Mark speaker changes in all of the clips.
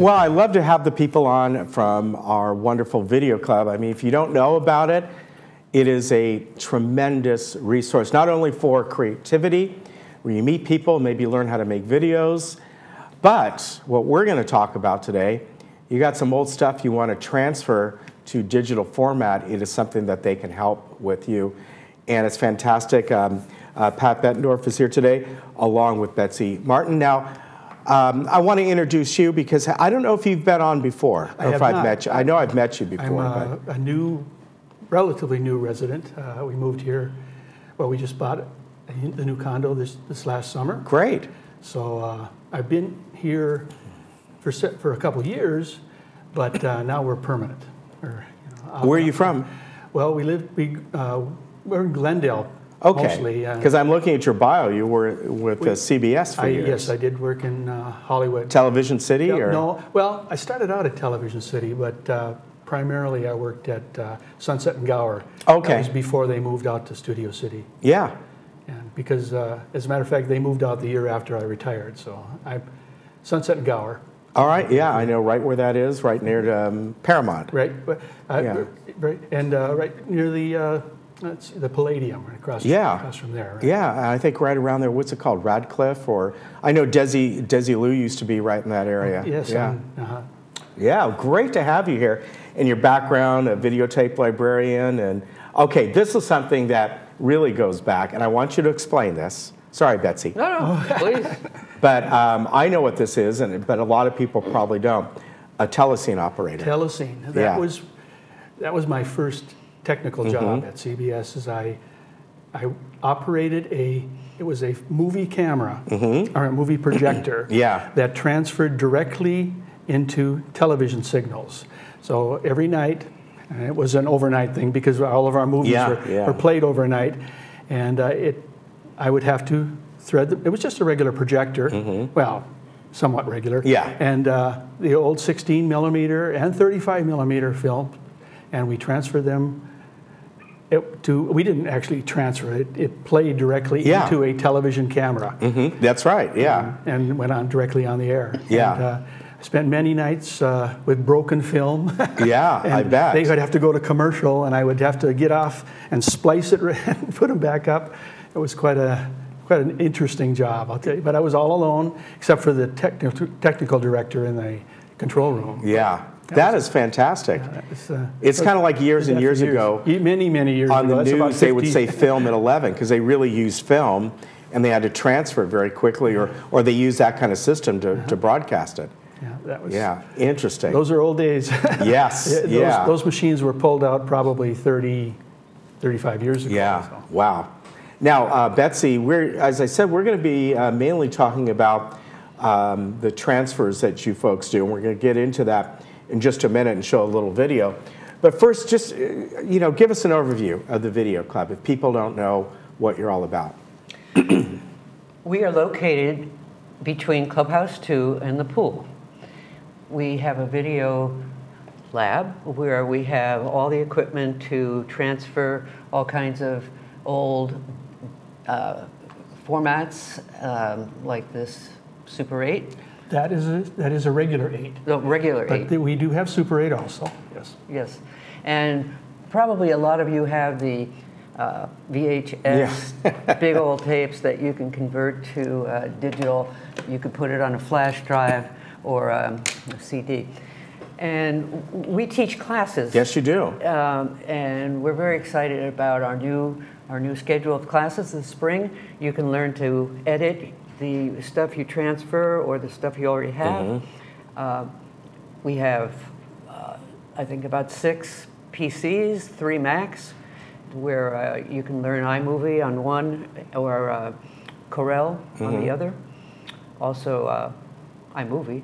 Speaker 1: Well, I love to have the people on from our wonderful video club. I mean, if you don't know about it, it is a tremendous resource, not only for creativity, where you meet people, maybe learn how to make videos, but what we're going to talk about today, you got some old stuff you want to transfer to digital format. It is something that they can help with you, and it's fantastic. Um, uh, Pat Bettendorf is here today, along with Betsy Martin. Now, um, I want to introduce you because I don't know if you've been on before,
Speaker 2: I
Speaker 1: or if I've
Speaker 2: not.
Speaker 1: met you. I know I've met you before.
Speaker 2: I'm a, a new, relatively new resident. Uh, we moved here, well, we just bought a, the new condo this, this last summer.
Speaker 1: great.
Speaker 2: So uh, I've been here for, for a couple years, but uh, now we're permanent. Or, you know,
Speaker 1: Where are you from?
Speaker 2: Well, we live, we, uh, we're in Glendale
Speaker 1: Okay.
Speaker 2: mostly. uh,
Speaker 1: Because I'm looking at your bio. You were with uh, CBS for
Speaker 2: I,
Speaker 1: years.
Speaker 2: yes, I did work in uh, Hollywood.
Speaker 1: Television City,
Speaker 2: Yeah,
Speaker 1: or
Speaker 2: No, well, I started out at Television City, but uh, primarily I worked at uh, Sunset and Gower.
Speaker 1: Okay.
Speaker 2: That was before they moved out to Studio City.
Speaker 1: yeah.
Speaker 2: And because, uh, as a matter of fact, they moved out the year after I retired. So I, Sunset and Gower,
Speaker 1: All right, yeah, I know right where that is, right near um, Paramount.
Speaker 2: right? Uh,
Speaker 1: Yeah.
Speaker 2: Right, and uh, right near the uh, the Palladium, right across,
Speaker 1: Yeah.
Speaker 2: across from there. Right?
Speaker 1: Yeah, I think right around there. What's it called, Radcliffe? Or I know Desi Desilu used to be right in that area.
Speaker 2: Yes.
Speaker 1: Yeah.
Speaker 2: and, uh,
Speaker 1: Yeah, great to have you here. And your background, a videotape librarian, and okay, this is something that really goes back, and I want you to explain this. Sorry, Betsy,
Speaker 3: No, no, please.
Speaker 1: but um, I know what this is, and but a lot of people probably don't. A telecine operator.
Speaker 2: Telecine. That
Speaker 1: Yeah.
Speaker 2: was that was my first technical
Speaker 1: Mm-hmm.
Speaker 2: job at CBS. Is I I operated a it was a movie camera or a movie projector
Speaker 1: Mm-hmm. Yeah.
Speaker 2: that transferred directly into television signals. So every night, and it was an overnight thing because all of our movies
Speaker 1: Yeah,
Speaker 2: were,
Speaker 1: yeah.
Speaker 2: were played overnight, and uh, it I would have to thread. The, it was just a regular projector. Well. Somewhat regular,
Speaker 1: Mm-hmm. Yeah.
Speaker 2: and uh, the old 16 millimeter and 35 millimeter film, and we transferred them it, to. We didn't actually transfer it; it played directly
Speaker 1: Yeah.
Speaker 2: into a television camera
Speaker 1: Mhm, That's right. Yeah.
Speaker 2: and went on directly on the air.
Speaker 1: Yeah.
Speaker 2: And, uh, I spent many nights uh, with broken film.
Speaker 1: Yeah, I
Speaker 2: And
Speaker 1: bet.
Speaker 2: They would have to go to commercial, and I would have to get off and splice it and put them back up. It was quite a quite an interesting job, I'll tell you. But I was all alone, except for the technical technical director in the control room.
Speaker 1: Yeah. That is fantastic.
Speaker 2: That was, uh,
Speaker 1: It's kind of like years and
Speaker 2: after
Speaker 1: years ago.
Speaker 2: Many many years
Speaker 1: on
Speaker 2: ago.
Speaker 1: the news they would say film at 11 because they really used film and they had to transfer it very quickly or, or they use that kind of system to, to broadcast it
Speaker 2: Yeah, that was.
Speaker 1: yeah interesting
Speaker 2: Those are old days.
Speaker 1: yes
Speaker 2: Yeah, those,
Speaker 1: yeah
Speaker 2: those machines were pulled out probably 30, 35 years ago.
Speaker 1: yeah
Speaker 2: so.
Speaker 1: wow now uh, betsy we're as i said we're going to be uh, mainly talking about um, the transfers that you folks do and we're going to get into that in just a minute and show a little video. But first just uh, you know give us an overview of the video club if people don't know what you're all about.
Speaker 3: We are located between Clubhouse 2 and the pool. We have a video lab where we have all the equipment to transfer all kinds of old uh, formats um, like this Super 8,
Speaker 2: That is a, that is a regular eight.
Speaker 3: the regular 8.
Speaker 2: But we do have Super 8 also, yes.
Speaker 3: Yes, and probably a lot of you have the uh, VHS big old tapes that you can convert to uh, digital. You could put it on a flash drive or um, a CD. And we teach classes.
Speaker 1: yes you do
Speaker 3: Um, and we're very excited about our new our new schedule of classes this spring. You can learn to edit the stuff you transfer or the stuff you already have. Uh, we have, uh, I think, about six PCs, three Macs, where uh, you can learn iMovie on one or uh, Corel on the other. Also, uh, iMovie.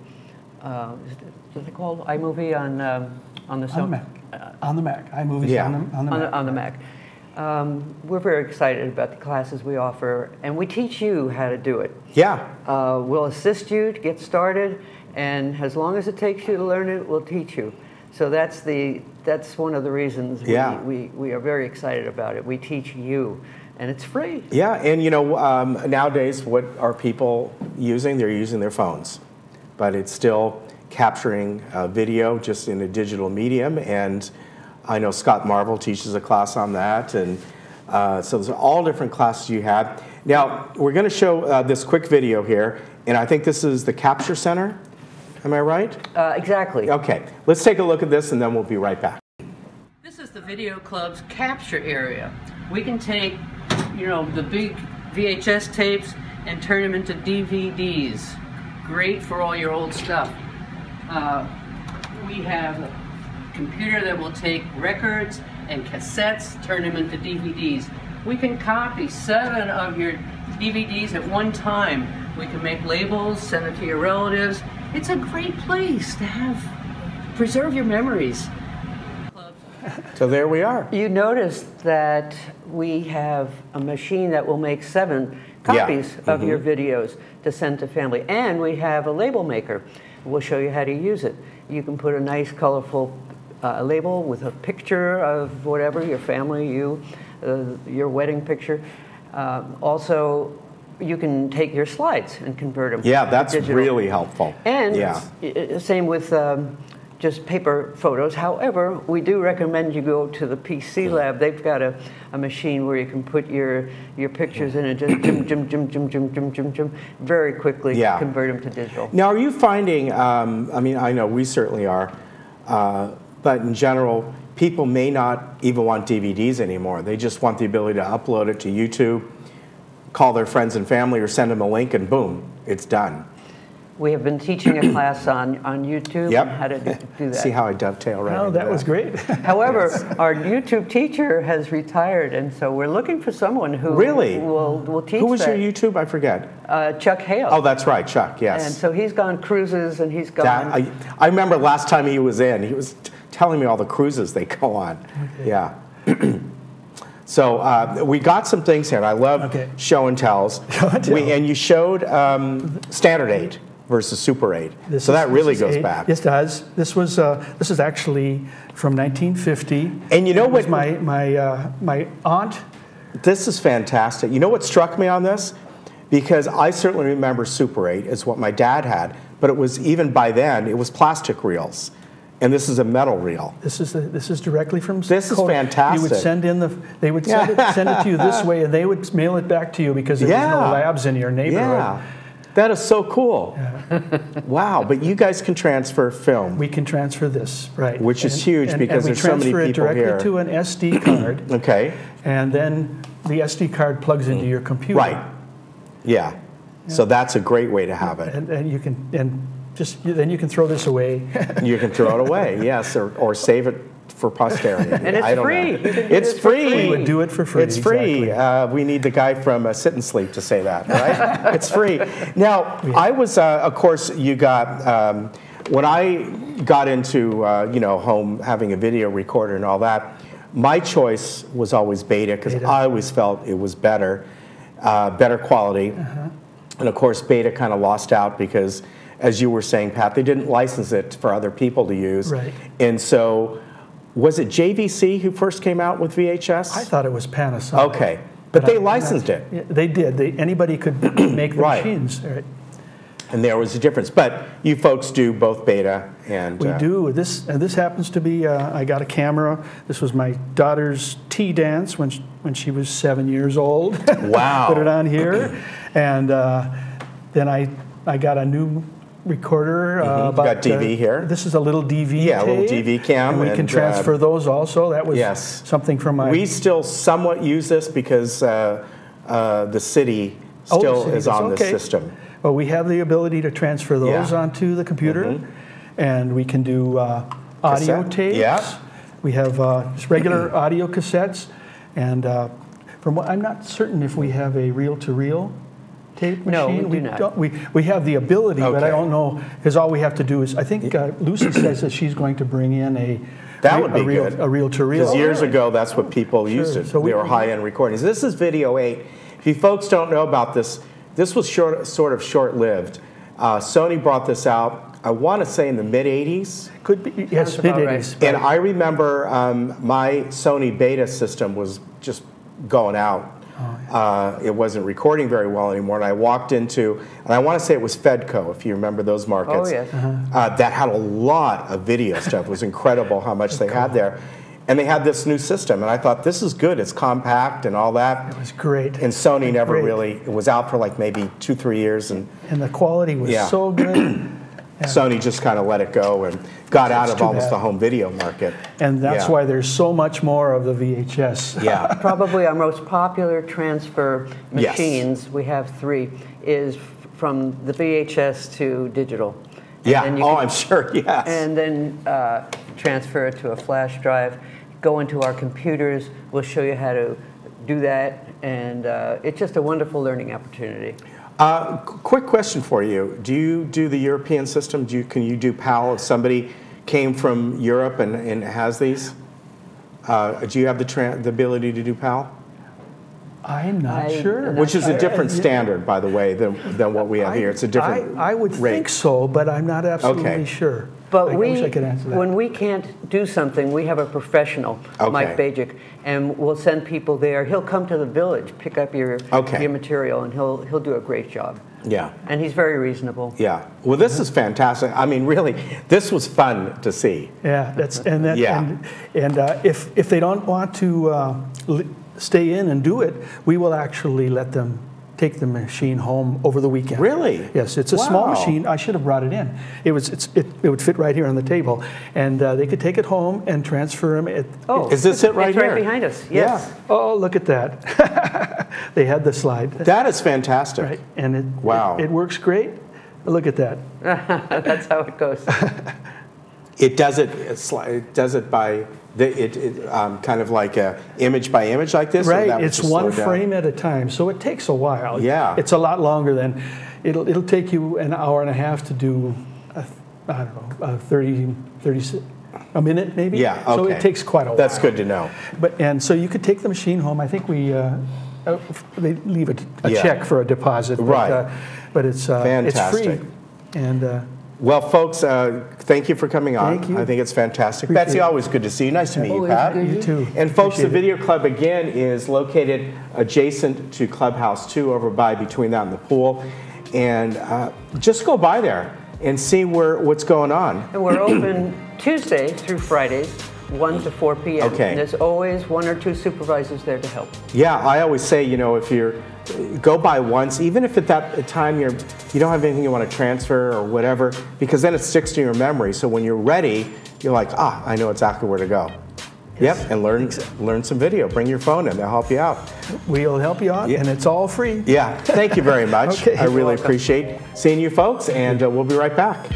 Speaker 3: Uh, is it, is it called iMovie on um, on the
Speaker 2: On the
Speaker 3: Sony-
Speaker 2: Mac. On the Mac. iMovie's
Speaker 1: Yeah.
Speaker 2: on the, on the
Speaker 3: on
Speaker 2: Mac.
Speaker 3: the, on the Mac. Um, we're very excited about the classes we offer, and we teach you how to do it.
Speaker 1: yeah
Speaker 3: Uh, we'll assist you to get started, and as long as it takes you to learn it, we'll teach you. So that's the that's one of the reasons we,
Speaker 1: Yeah.
Speaker 3: we, we are very excited about it. We teach you, and it's free.
Speaker 1: Yeah, and you know, um, nowadays, what are people using? They're using their phones, but it's still capturing uh, video just in a digital medium. And I know Scott Marvel teaches a class on that. And uh, so there's all different classes you have. Now, we're going to show uh, this quick video here. And I think this is the Capture Center. Am I right?
Speaker 3: Uh, exactly.
Speaker 1: Okay, let's take a look at this and then we'll be right back.
Speaker 3: This is the video club's capture area. We can take, you know, the big VHS tapes and turn them into DVDs. Great for all your old stuff. Uh, we have a computer that will take records and cassettes, turn them into DVDs. We can copy seven of your DVDs at one time. We can make labels, send it to your relatives. It's a great place to have, preserve your memories.
Speaker 1: So there we are.
Speaker 3: You notice that we have a machine that will make seven copies of your mm-hmm. videos to send to family. And we have a label maker. We'll show you how to use it. You can put a nice, colorful uh, label with a picture of whatever, your family, you, uh, your wedding picture. Um, also, you can take your slides and convert them.
Speaker 1: Yeah, that's really helpful.
Speaker 3: And
Speaker 1: yeah.
Speaker 3: same with um, just paper photos. However, we do recommend you go to the PC lab. They've got a, a machine where you can put your, your pictures in and just jim, jim, jim, jim, jim, jim, jim, jim, very quickly
Speaker 1: Yeah.
Speaker 3: convert them to digital.
Speaker 1: Now, are you finding, um, I mean, I know we certainly are, uh, but in general, people may not even want DVDs anymore. They just want the ability to upload it to YouTube, call their friends and family, or send them a link, and boom, it's done.
Speaker 3: We have been teaching a class on, on YouTube
Speaker 1: Yep.
Speaker 3: how to do, do that.
Speaker 1: See how I dovetail right
Speaker 2: Oh,
Speaker 1: into
Speaker 2: that was great.
Speaker 3: However, our YouTube teacher has retired, and so we're looking for someone who
Speaker 1: Really?
Speaker 3: will, will teach
Speaker 1: Who was
Speaker 3: that.
Speaker 1: your YouTube? I forget.
Speaker 3: Uh, Chuck Hale.
Speaker 1: Oh, that's right, Chuck, yes.
Speaker 3: And so he's gone cruises and he's gone.
Speaker 1: That, I, I remember last time he was in, he was t- telling me all the cruises they go on. Yeah. so uh, we got some things here, and I love
Speaker 2: Okay.
Speaker 1: show and tells.
Speaker 2: Show and
Speaker 1: We, and you showed um, Standard 8 versus Super 8.
Speaker 2: This
Speaker 1: so
Speaker 2: is-
Speaker 1: that really goes
Speaker 2: eight-
Speaker 1: back.
Speaker 2: Yes, it does. This was uh, this is actually from 1950.
Speaker 1: And you know
Speaker 2: It
Speaker 1: what-
Speaker 2: My my uh, my aunt.
Speaker 1: This is fantastic. You know what struck me on this? Because I certainly remember Super 8 is what my dad had, but it was even by then, it was plastic reels. And this is a metal reel.
Speaker 2: This is the, this is directly from.
Speaker 1: This is
Speaker 2: fantastic. You would send in the. They would send, it, send it to you this way, and they would mail it back to you because there was
Speaker 1: Yeah.
Speaker 2: no labs in your neighborhood.
Speaker 1: Yeah. That is so cool. wow, but you guys can transfer film.
Speaker 2: We can transfer this, right?
Speaker 1: Which is huge because
Speaker 2: we
Speaker 1: there's so many people here.
Speaker 2: we transfer it directly to an SD card,
Speaker 1: Okay.
Speaker 2: and then the SD card plugs into your computer.
Speaker 1: Right. Yeah. So that's a great way to have it.
Speaker 2: And, and you can and just then you can throw this away.
Speaker 1: You can throw it away, yes, or, or save it for posterity.
Speaker 3: And it's
Speaker 1: I don't
Speaker 3: free.
Speaker 1: know.
Speaker 3: You
Speaker 1: It's free.
Speaker 3: free.
Speaker 2: We would do it for free,
Speaker 1: It's free.
Speaker 2: exactly.
Speaker 1: Uh, we need the guy from uh, Sit 'n Sleep to say that, right? it's free. Now, I was, uh, of course, you got. Um, when I got into uh, you know home having a video recorder and all that, my choice was always Beta because I always felt it was better, uh, better quality.
Speaker 2: Uh-huh.
Speaker 1: And of course, Beta kind of lost out because, as you were saying, Pat, they didn't license it for other people to use.
Speaker 2: Right.
Speaker 1: And so, was it JVC who first came out with VHS?
Speaker 2: I thought it was Panasonic.
Speaker 1: Okay. But they
Speaker 2: I'm
Speaker 1: licensed it.
Speaker 2: Yeah, they did. They, anybody could make the
Speaker 1: Right.
Speaker 2: machines. Right.
Speaker 1: And there was a difference. But you folks do both Beta and.
Speaker 2: We
Speaker 1: uh,
Speaker 2: do. This and this happens to be. Uh, I got a camera. This was my daughter's tea dance when she, when she was seven years old.
Speaker 1: Wow.
Speaker 2: Put it on here, and uh, then I I got a new recorder. Uh,
Speaker 1: Mhm.
Speaker 2: about,
Speaker 1: Got DV
Speaker 2: uh,
Speaker 1: here?
Speaker 2: This is a little DV.
Speaker 1: Yeah, a little DV cam
Speaker 2: and we can
Speaker 1: and, uh,
Speaker 2: transfer those also. That was
Speaker 1: Yes.
Speaker 2: something from my.
Speaker 1: We still somewhat use this because uh, uh, the city
Speaker 2: Oh, the
Speaker 1: still
Speaker 2: city
Speaker 1: is on this
Speaker 2: okay.
Speaker 1: system.
Speaker 2: Well, we have the ability to transfer those
Speaker 1: Yeah. Mm-hmm.
Speaker 2: onto the computer, and we can do uh, audio
Speaker 1: Cassette,
Speaker 2: tapes.
Speaker 1: yeah.
Speaker 2: We have uh, regular audio cassettes, and uh, from what I'm not certain if we have a reel-to-reel tape
Speaker 3: No,
Speaker 2: machine.
Speaker 3: we do not.
Speaker 2: Don't, we we have the ability, but I don't know because all we have to do is I think uh, Lucy says that she's going to bring in a
Speaker 1: That would be
Speaker 2: a reel,
Speaker 1: good.
Speaker 2: a reel-to-reel.
Speaker 1: Because years ago, that's what people used it.
Speaker 2: So we-
Speaker 1: they were high-end recordings. This is Video 8. If you folks don't know about this, this was short, sort of short-lived. Uh, Sony brought this out, I want to say in the mid-'80s.
Speaker 2: Could be yes,
Speaker 3: Sounds about
Speaker 2: mid
Speaker 3: right.
Speaker 2: 80s.
Speaker 1: And I remember um, my Sony Beta system was just going out uh, it wasn't recording very well anymore. And I walked into, and I want to say it was Fedco, if you remember those markets.
Speaker 3: Oh, yes.
Speaker 1: Uh, that had a lot of video stuff. It was incredible how much they had there. And they had this new system, and I thought, this is good. It's compact and all that.
Speaker 2: It was great.
Speaker 1: And Sony never
Speaker 2: Great.
Speaker 1: really, it was out for like maybe two, three years, and
Speaker 2: And the quality was
Speaker 1: Yeah.
Speaker 2: so good. Yeah.
Speaker 1: Sony just kind of let it go and got out of almost
Speaker 2: bad.
Speaker 1: the home video market.
Speaker 2: And that's
Speaker 1: Yeah.
Speaker 2: why there's so much more of the VHS.
Speaker 1: Yeah.
Speaker 3: Probably our most popular transfer
Speaker 1: Yes.
Speaker 3: machines, we have three, is from the VHS to digital. And
Speaker 1: Yeah.
Speaker 3: then you
Speaker 1: Oh,
Speaker 3: can-
Speaker 1: I'm sure. Yes.
Speaker 3: And then uh, transfer it to a flash drive, go into our computers, we'll show you how to do that, and uh, it's just a wonderful learning opportunity.
Speaker 1: Uh, quick question for you: Do you do the European system? Do you, can you do PAL if somebody came from Europe and, and has these? Uh, do you have the the ability to do PAL?
Speaker 2: I'm not
Speaker 3: I-
Speaker 2: sure.
Speaker 3: I'm
Speaker 1: Which is a different
Speaker 2: I-
Speaker 1: standard, by the way, than, than what we have here. It's a different.
Speaker 2: I, I would
Speaker 1: rate.
Speaker 2: think so, but I'm not absolutely
Speaker 1: Okay.
Speaker 2: sure.
Speaker 3: But
Speaker 2: I
Speaker 3: we,
Speaker 2: wish I could answer that.
Speaker 3: when we can't do something, we have a professional, Mike
Speaker 1: Okay.
Speaker 3: Bajic, and we'll send people there. He'll come to the village, pick up your,
Speaker 1: Okay.
Speaker 3: your material, and he'll, he'll do a great job.
Speaker 1: Yeah.
Speaker 3: And he's very reasonable.
Speaker 1: Yeah. Well, this is fantastic. I mean, really, this was fun to see.
Speaker 2: Yeah, that's and that
Speaker 1: Yeah.
Speaker 2: and, and uh, if if they don't want to uh, li- stay in and do it, we will actually let them take the machine home over the weekend.
Speaker 1: Really?
Speaker 2: Yes, it's a small machine. I should have brought it in. It was it's, it, it would fit right here on the table, and uh, they could take it home and transfer them. It,
Speaker 3: Oh,
Speaker 1: Is this it right
Speaker 3: it's
Speaker 1: here?
Speaker 3: right behind us. Yes.
Speaker 2: oh, look at that! they had the slide.
Speaker 1: That is fantastic.
Speaker 2: Right, and it,
Speaker 1: Wow.
Speaker 2: it, it works great. Look at that.
Speaker 3: That's how it goes.
Speaker 1: It does it. It does it by the, it, it um, kind of like a image by image like this.
Speaker 2: Right, it's one frame at a time, so it takes a while.
Speaker 1: Yeah.
Speaker 2: It's a lot longer than, it'll, it'll take you an hour and a half to do, a, I don't know, a 30, 30, a minute maybe?
Speaker 1: Yeah. okay.
Speaker 2: So it takes quite a while.
Speaker 1: That's good to know.
Speaker 2: But, and so you could take the machine home, I think we, uh, uh, they leave a, a
Speaker 1: Yeah.
Speaker 2: check for a deposit. but,
Speaker 1: Right.
Speaker 2: uh, But it's, uh, it's free. And, uh,
Speaker 1: Well, folks, uh, thank you for coming on.
Speaker 2: Thank you.
Speaker 1: I think it's fantastic.
Speaker 2: Appreciate
Speaker 1: Betsy,
Speaker 2: it.
Speaker 1: always good to see you. Nice to meet you, Pat.
Speaker 3: good.
Speaker 2: you too.
Speaker 1: And folks, the
Speaker 2: Appreciate it.
Speaker 1: Video Club again is located adjacent to Clubhouse 2 over by between that and the pool. And uh, just go by there and see where what's going on.
Speaker 3: And we're open Tuesday through Fridays, 1 to 4 p.m.
Speaker 1: Okay.
Speaker 3: And there's always one or two supervisors there to help.
Speaker 1: Yeah, I always say, you know, if you're go by once, even if at that time you're you don't have anything you want to transfer or whatever, because then it sticks to your memory. So when you're ready, you're like, ah, I know exactly where to go. Yep, and learn learn some video. Bring your phone in; they'll help you out.
Speaker 2: we'll help you out,
Speaker 1: Yeah.
Speaker 2: and it's all free.
Speaker 1: Yeah, thank you very much.
Speaker 2: Okay.
Speaker 1: I really
Speaker 2: welcome.
Speaker 1: appreciate seeing you folks, and uh, we'll be right back.